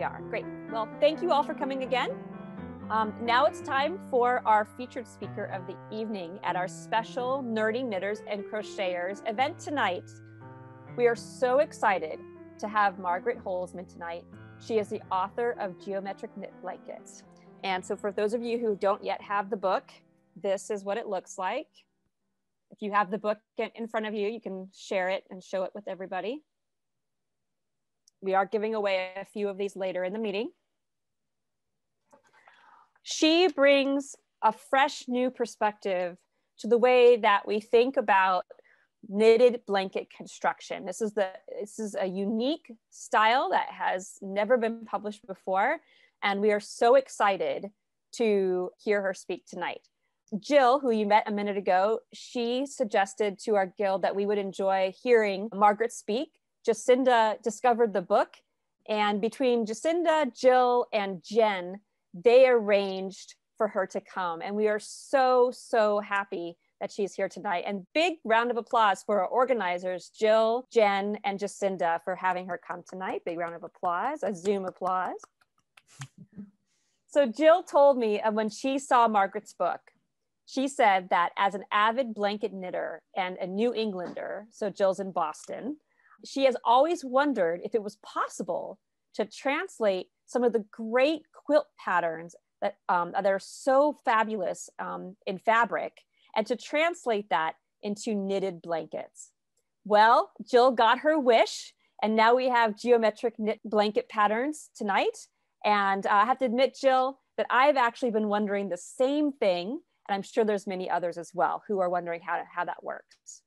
we are. Great. Well, thank you all for coming again. Um, now it's time for our featured speaker of the evening at our special Nerdy Knitters and Crocheters event tonight. We are so excited to have Margaret Holzman tonight. She is the author of Geometric Knit Blankets. And so for those of you who don't yet have the book, this is what it looks like. If you have the book in front of you, you can share it and show it with everybody. We are giving away a few of these later in the meeting. She brings a fresh new perspective to the way that we think about knitted blanket construction. This is the this is a unique style that has never been published before and we are so excited to hear her speak tonight. Jill, who you met a minute ago, she suggested to our guild that we would enjoy hearing Margaret speak. Jacinda discovered the book, and between Jacinda, Jill, and Jen, they arranged for her to come. And we are so, so happy that she's here tonight. And big round of applause for our organizers, Jill, Jen, and Jacinda for having her come tonight. Big round of applause, a Zoom applause. so Jill told me uh, when she saw Margaret's book, she said that as an avid blanket knitter and a New Englander, so Jill's in Boston, she has always wondered if it was possible to translate some of the great quilt patterns that, um, that are so fabulous um, in fabric and to translate that into knitted blankets. Well, Jill got her wish, and now we have geometric knit blanket patterns tonight. And uh, I have to admit, Jill, that I've actually been wondering the same thing. And I'm sure there's many others as well who are wondering how, to, how that works.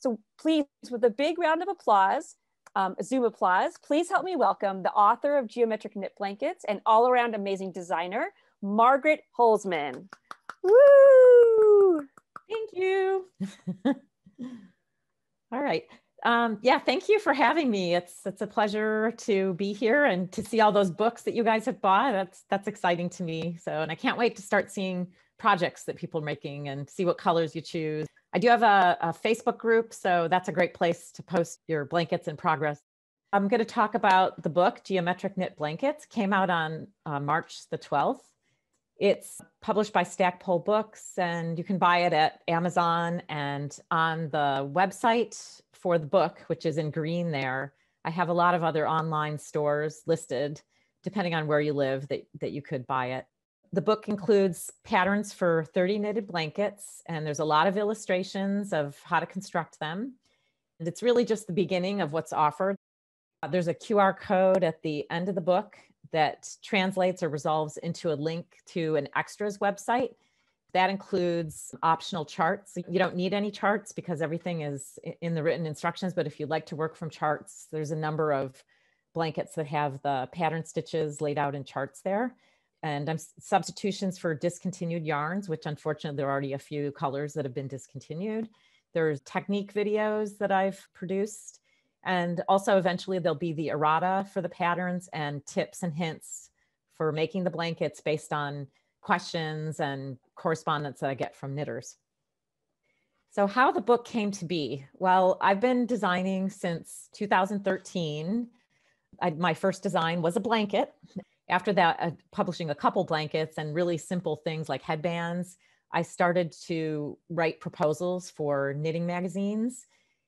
So please, with a big round of applause, um, Zoom applause, please help me welcome the author of Geometric Knit Blankets and all around amazing designer, Margaret Holzman. Woo! Thank you. all right. Um, yeah, thank you for having me. It's it's a pleasure to be here and to see all those books that you guys have bought. That's that's exciting to me. So, and I can't wait to start seeing projects that people are making and see what colors you choose. I do have a, a Facebook group, so that's a great place to post your blankets in progress. I'm going to talk about the book Geometric Knit Blankets. Came out on uh, March the 12th. It's published by Stackpole Books, and you can buy it at Amazon and on the website for the book, which is in green there. I have a lot of other online stores listed, depending on where you live, that, that you could buy it. The book includes patterns for 30 knitted blankets, and there's a lot of illustrations of how to construct them. And it's really just the beginning of what's offered. Uh, there's a QR code at the end of the book that translates or resolves into a link to an extras website that includes optional charts. You don't need any charts because everything is in the written instructions. But if you'd like to work from charts, there's a number of blankets that have the pattern stitches laid out in charts there. And I'm substitutions for discontinued yarns, which unfortunately there are already a few colors that have been discontinued. There's technique videos that I've produced. And also eventually there'll be the errata for the patterns and tips and hints for making the blankets based on questions and correspondence that I get from knitters. So, how the book came to be? Well, I've been designing since 2013. I, my first design was a blanket. After that, uh, publishing a couple blankets and really simple things like headbands, I started to write proposals for knitting magazines.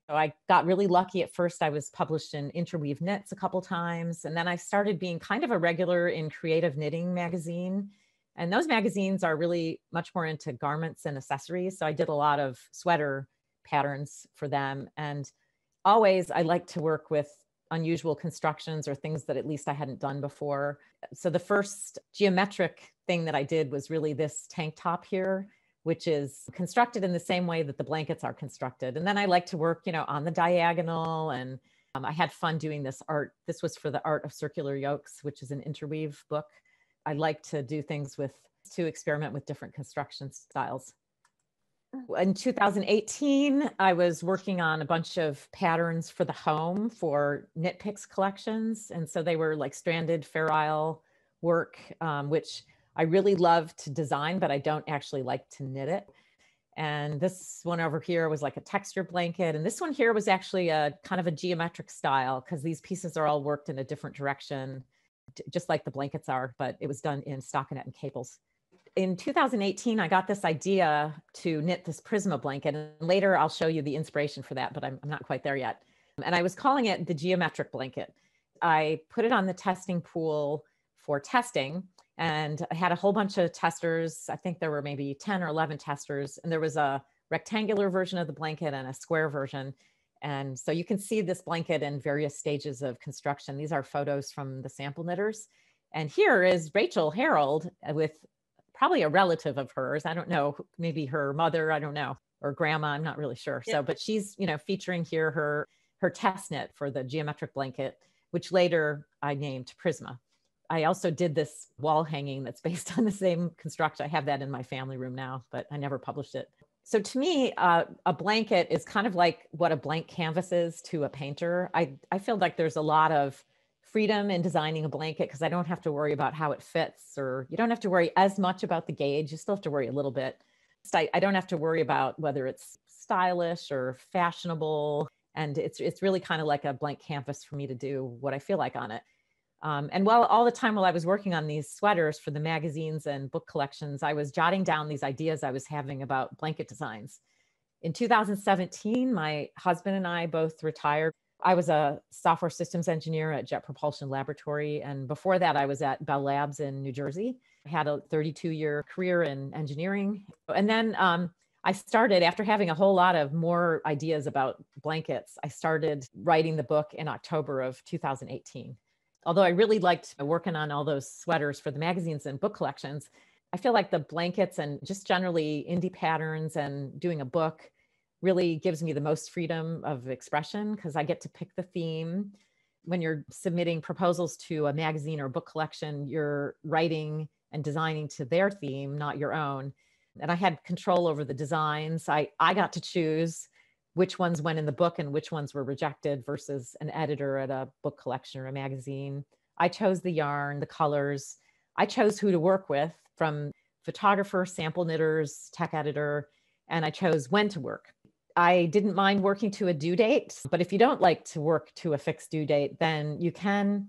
So I got really lucky at first. I was published in Interweave Knits a couple times, and then I started being kind of a regular in Creative Knitting magazine and those magazines are really much more into garments and accessories. So I did a lot of sweater patterns for them. And always I like to work with unusual constructions or things that at least I hadn't done before. So the first geometric thing that I did was really this tank top here, which is constructed in the same way that the blankets are constructed. And then I like to work, you know, on the diagonal and um, I had fun doing this art. This was for the Art of Circular Yokes, which is an interweave book I like to do things with to experiment with different construction styles. In 2018, I was working on a bunch of patterns for the home for Knit Picks collections. And so they were like stranded Fair Isle work, um, which I really love to design, but I don't actually like to knit it. And this one over here was like a texture blanket. And this one here was actually a kind of a geometric style because these pieces are all worked in a different direction, just like the blankets are, but it was done in stockinette and cables. In 2018, I got this idea to knit this Prisma blanket. And later I'll show you the inspiration for that, but I'm, I'm not quite there yet. And I was calling it the geometric blanket. I put it on the testing pool for testing and I had a whole bunch of testers. I think there were maybe 10 or 11 testers, and there was a rectangular version of the blanket and a square version. And so you can see this blanket in various stages of construction. These are photos from the sample knitters. And here is Rachel Harold uh, with probably a relative of hers. I don't know, maybe her mother, I don't know, or grandma, I'm not really sure. Yeah. So, but she's, you know, featuring here her her test knit for the geometric blanket, which later I named Prisma. I also did this wall hanging that's based on the same construction. I have that in my family room now, but I never published it. So to me, uh, a blanket is kind of like what a blank canvas is to a painter. I, I feel like there's a lot of freedom in designing a blanket because I don't have to worry about how it fits or you don't have to worry as much about the gauge. You still have to worry a little bit. I, don't have to worry about whether it's stylish or fashionable. And it's, it's really kind of like a blank canvas for me to do what I feel like on it. Um, and while all the time while I was working on these sweaters for the magazines and book collections, I was jotting down these ideas I was having about blanket designs. In 2017, my husband and I both retired. I was a software systems engineer at Jet Propulsion Laboratory. And before that, I was at Bell Labs in New Jersey. I had a 32 year career in engineering. And then um, I started, after having a whole lot of more ideas about blankets, I started writing the book in October of 2018 although I really liked working on all those sweaters for the magazines and book collections, I feel like the blankets and just generally indie patterns and doing a book really gives me the most freedom of expression because I get to pick the theme. When you're submitting proposals to a magazine or book collection, you're writing and designing to their theme, not your own. And I had control over the designs. I, I got to choose which ones went in the book and which ones were rejected versus an editor at a book collection or a magazine. I chose the yarn, the colors. I chose who to work with from photographer, sample knitters, tech editor, and I chose when to work. I didn't mind working to a due date, but if you don't like to work to a fixed due date, then you can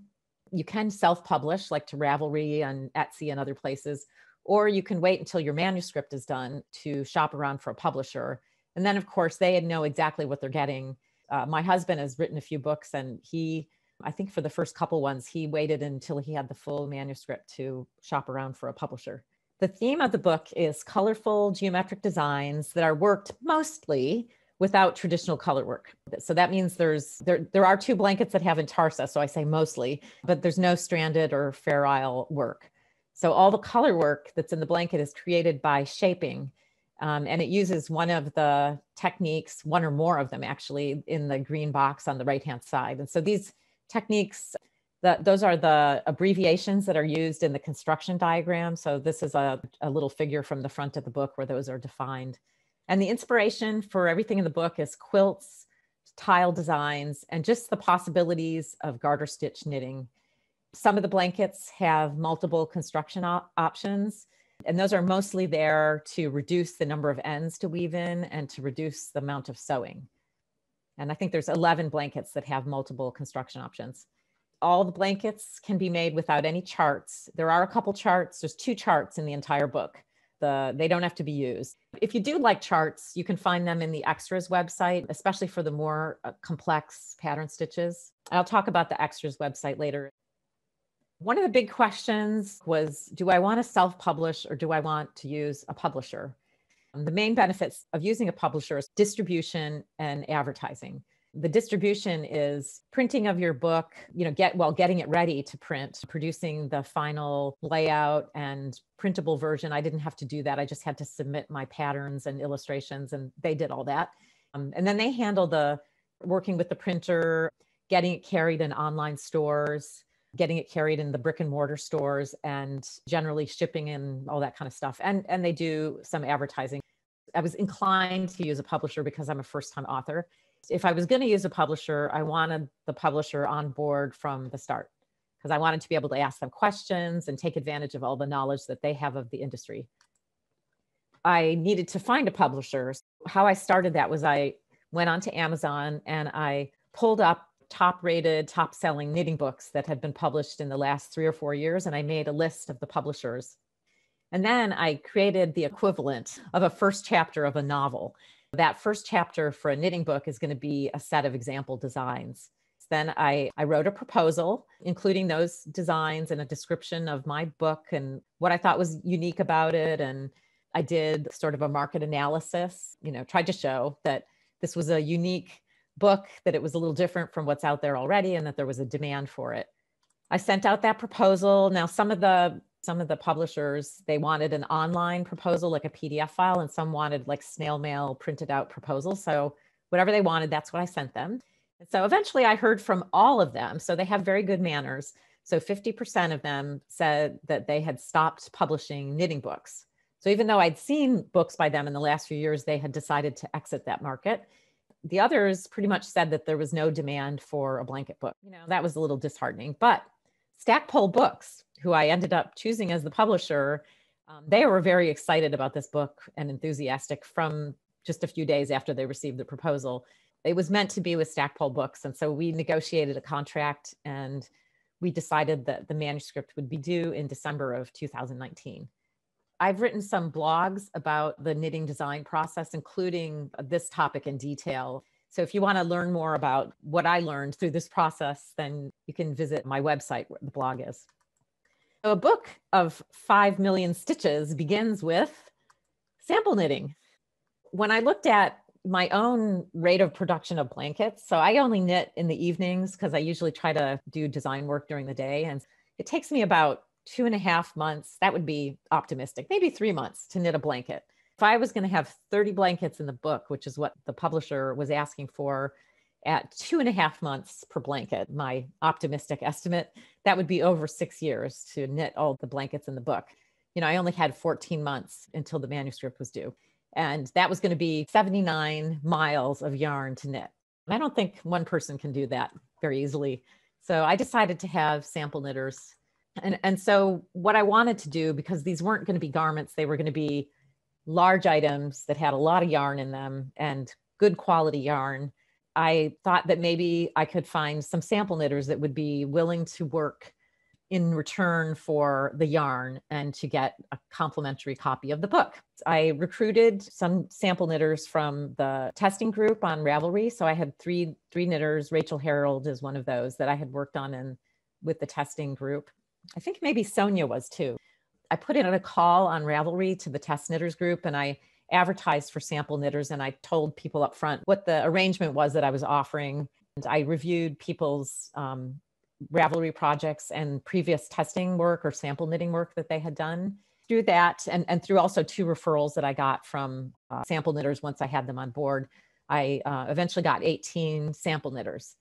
you can self-publish like to Ravelry and Etsy and other places, or you can wait until your manuscript is done to shop around for a publisher and then, of course, they know exactly what they're getting. Uh, my husband has written a few books, and he, I think for the first couple ones, he waited until he had the full manuscript to shop around for a publisher. The theme of the book is colorful geometric designs that are worked mostly without traditional color work. So that means there's there there are two blankets that have intarsia, so I say mostly, but there's no stranded or fair isle work. So all the color work that's in the blanket is created by shaping um, and it uses one of the techniques, one or more of them actually, in the green box on the right hand side. And so these techniques, the, those are the abbreviations that are used in the construction diagram. So this is a, a little figure from the front of the book where those are defined. And the inspiration for everything in the book is quilts, tile designs, and just the possibilities of garter stitch knitting. Some of the blankets have multiple construction op options. And those are mostly there to reduce the number of ends to weave in and to reduce the amount of sewing. And I think there's 11 blankets that have multiple construction options. All the blankets can be made without any charts. There are a couple charts. There's two charts in the entire book. The, they don't have to be used. If you do like charts, you can find them in the extras website, especially for the more uh, complex pattern stitches. I'll talk about the extras website later. One of the big questions was Do I want to self publish or do I want to use a publisher? The main benefits of using a publisher is distribution and advertising. The distribution is printing of your book, you know, get well, getting it ready to print, producing the final layout and printable version. I didn't have to do that. I just had to submit my patterns and illustrations, and they did all that. Um, and then they handle the working with the printer, getting it carried in online stores, getting it carried in the brick and mortar stores and generally shipping and all that kind of stuff. And and they do some advertising. I was inclined to use a publisher because I'm a first time author. If I was going to use a publisher, I wanted the publisher on board from the start because I wanted to be able to ask them questions and take advantage of all the knowledge that they have of the industry. I needed to find a publisher. How I started that was I went onto Amazon and I pulled up top rated, top selling knitting books that had been published in the last three or four years. And I made a list of the publishers. And then I created the equivalent of a first chapter of a novel. That first chapter for a knitting book is going to be a set of example designs. Then I, I wrote a proposal, including those designs and a description of my book and what I thought was unique about it. And I did sort of a market analysis, you know, tried to show that this was a unique book, that it was a little different from what's out there already, and that there was a demand for it. I sent out that proposal. Now, some of the some of the publishers they wanted an online proposal like a pdf file and some wanted like snail mail printed out proposals. So whatever they wanted that's what i sent them. And so eventually i heard from all of them. So they have very good manners. So 50% of them said that they had stopped publishing knitting books. So even though i'd seen books by them in the last few years they had decided to exit that market. The others pretty much said that there was no demand for a blanket book. You know, that was a little disheartening. But Stackpole Books, who I ended up choosing as the publisher, um, they were very excited about this book and enthusiastic from just a few days after they received the proposal. It was meant to be with Stackpole Books. And so we negotiated a contract and we decided that the manuscript would be due in December of 2019. I've written some blogs about the knitting design process, including this topic in detail. So if you want to learn more about what I learned through this process, then you can visit my website where the blog is. So a book of 5 million stitches begins with sample knitting. When I looked at my own rate of production of blankets, so I only knit in the evenings because I usually try to do design work during the day. And it takes me about two and a half months, that would be optimistic, maybe three months to knit a blanket. If I was going to have 30 blankets in the book, which is what the publisher was asking for at two and a half months per blanket, my optimistic estimate, that would be over six years to knit all the blankets in the book. You know, I only had 14 months until the manuscript was due. And that was going to be 79 miles of yarn to knit. I don't think one person can do that very easily. So I decided to have sample knitters and and so what i wanted to do because these weren't going to be garments they were going to be large items that had a lot of yarn in them and good quality yarn i thought that maybe i could find some sample knitters that would be willing to work in return for the yarn and to get a complimentary copy of the book. I recruited some sample knitters from the testing group on Ravelry. So I had three three knitters. Rachel Harold is one of those that I had worked on in with the testing group. I think maybe Sonia was too. I put in a call on Ravelry to the test knitters group and I advertised for sample knitters and I told people up front what the arrangement was that I was offering. And I reviewed people's um, Ravelry projects and previous testing work or sample knitting work that they had done. Through that, and, and through also two referrals that I got from uh, sample knitters once I had them on board, I uh, eventually got 18 sample knitters.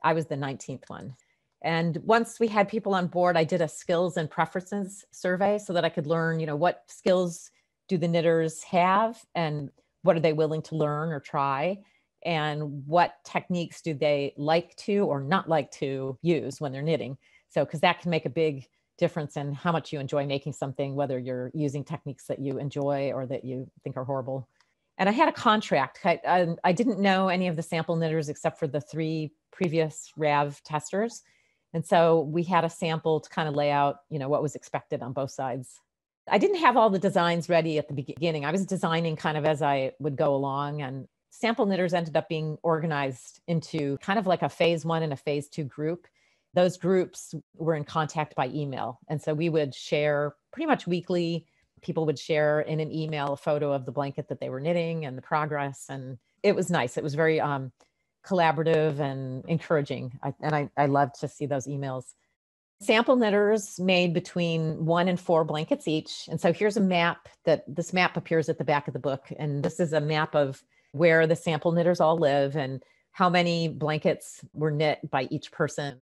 I was the 19th one. And once we had people on board, I did a skills and preferences survey so that I could learn, you know, what skills do the knitters have and what are they willing to learn or try? And what techniques do they like to or not like to use when they're knitting? So, because that can make a big difference in how much you enjoy making something, whether you're using techniques that you enjoy or that you think are horrible. And I had a contract. I, I, I didn't know any of the sample knitters except for the three previous RAV testers. And so we had a sample to kind of lay out, you know, what was expected on both sides. I didn't have all the designs ready at the beginning. I was designing kind of as I would go along and sample knitters ended up being organized into kind of like a phase one and a phase two group. Those groups were in contact by email. And so we would share pretty much weekly. People would share in an email a photo of the blanket that they were knitting and the progress. And it was nice. It was very um, collaborative and encouraging. I, and I, I love to see those emails. Sample knitters made between one and four blankets each. And so here's a map that this map appears at the back of the book. And this is a map of where the sample knitters all live and how many blankets were knit by each person.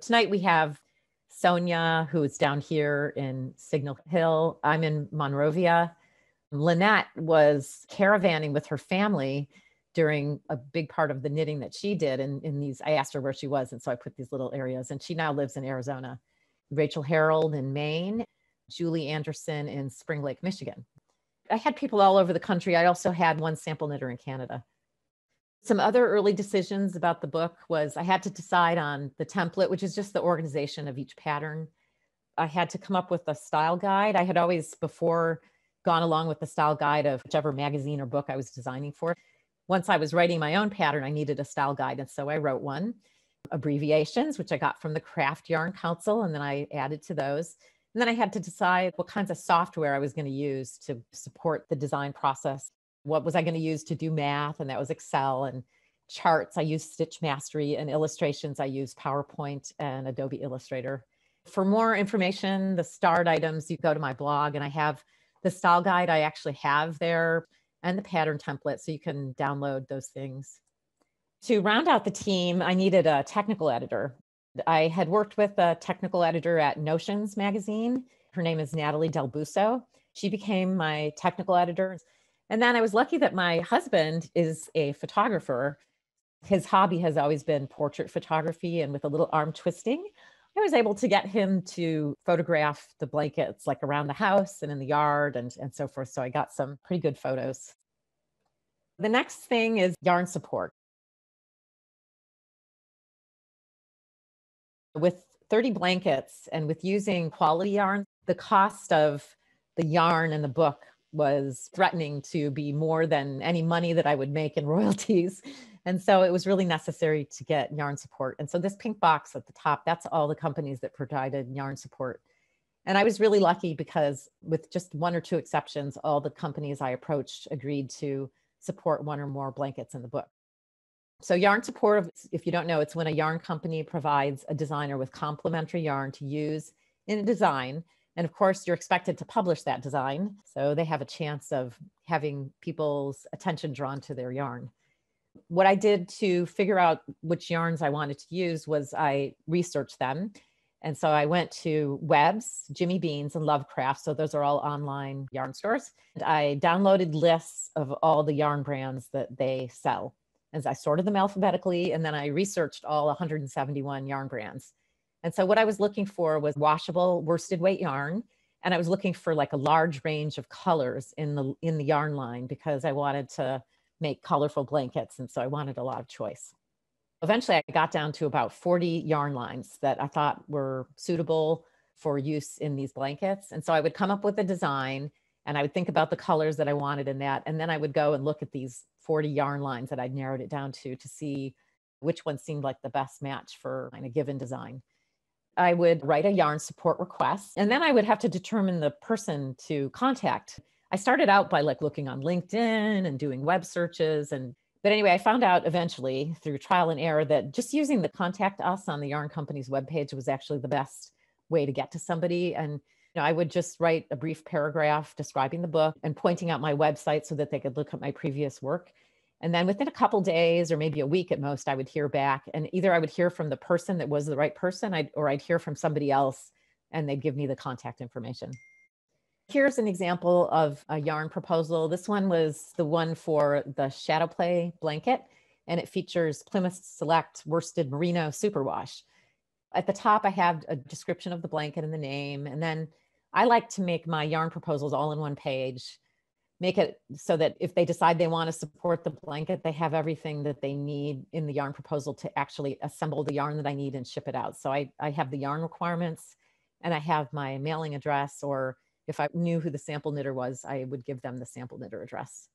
Tonight we have Sonia, who is down here in Signal Hill. I'm in Monrovia. Lynette was caravanning with her family during a big part of the knitting that she did. And in these, I asked her where she was. And so I put these little areas, and she now lives in Arizona. Rachel Harold in Maine, Julie Anderson in Spring Lake, Michigan. I had people all over the country. I also had one sample knitter in Canada. Some other early decisions about the book was I had to decide on the template, which is just the organization of each pattern. I had to come up with a style guide. I had always before gone along with the style guide of whichever magazine or book I was designing for. Once I was writing my own pattern, I needed a style guide. And so I wrote one, abbreviations, which I got from the Craft Yarn Council, and then I added to those. And then I had to decide what kinds of software I was going to use to support the design process. What was I going to use to do math? And that was Excel and charts. I used Stitch Mastery and illustrations. I used PowerPoint and Adobe Illustrator. For more information, the starred items, you go to my blog and I have the style guide I actually have there and the pattern template so you can download those things. To round out the team, I needed a technical editor. I had worked with a technical editor at Notions magazine. Her name is Natalie Del Busso. She became my technical editor. And then I was lucky that my husband is a photographer. His hobby has always been portrait photography, and with a little arm twisting, I was able to get him to photograph the blankets like around the house and in the yard and, and so forth. So I got some pretty good photos. The next thing is yarn support. With 30 blankets and with using quality yarn, the cost of the yarn and the book was threatening to be more than any money that I would make in royalties. And so it was really necessary to get yarn support. And so this pink box at the top, that's all the companies that provided yarn support. And I was really lucky because with just one or two exceptions, all the companies I approached agreed to support one or more blankets in the book. So yarn support, if you don't know, it's when a yarn company provides a designer with complimentary yarn to use in a design. And of course, you're expected to publish that design. So they have a chance of having people's attention drawn to their yarn what I did to figure out which yarns I wanted to use was I researched them. And so I went to Webs, Jimmy Beans, and Lovecraft. So those are all online yarn stores. And I downloaded lists of all the yarn brands that they sell. As I sorted them alphabetically, and then I researched all 171 yarn brands. And so what I was looking for was washable worsted weight yarn. And I was looking for like a large range of colors in the in the yarn line because I wanted to make colorful blankets. And so I wanted a lot of choice. Eventually, I got down to about 40 yarn lines that I thought were suitable for use in these blankets. And so I would come up with a design and I would think about the colors that I wanted in that. And then I would go and look at these 40 yarn lines that I'd narrowed it down to to see which one seemed like the best match for a given design. I would write a yarn support request, and then I would have to determine the person to contact. I started out by like looking on LinkedIn and doing web searches and but anyway, I found out eventually through trial and error that just using the contact us on the yarn company's webpage was actually the best way to get to somebody. And you know, I would just write a brief paragraph describing the book and pointing out my website so that they could look at my previous work. And then within a couple days or maybe a week at most, I would hear back. And either I would hear from the person that was the right person, I'd, or I'd hear from somebody else and they'd give me the contact information. Here's an example of a yarn proposal. This one was the one for the Shadow Play blanket, and it features Plymouth Select Worsted Merino Superwash. At the top, I have a description of the blanket and the name, and then I like to make my yarn proposals all in one page, make it so that if they decide they want to support the blanket, they have everything that they need in the yarn proposal to actually assemble the yarn that I need and ship it out. So I, I have the yarn requirements and I have my mailing address or if I knew who the sample knitter was, I would give them the sample knitter address.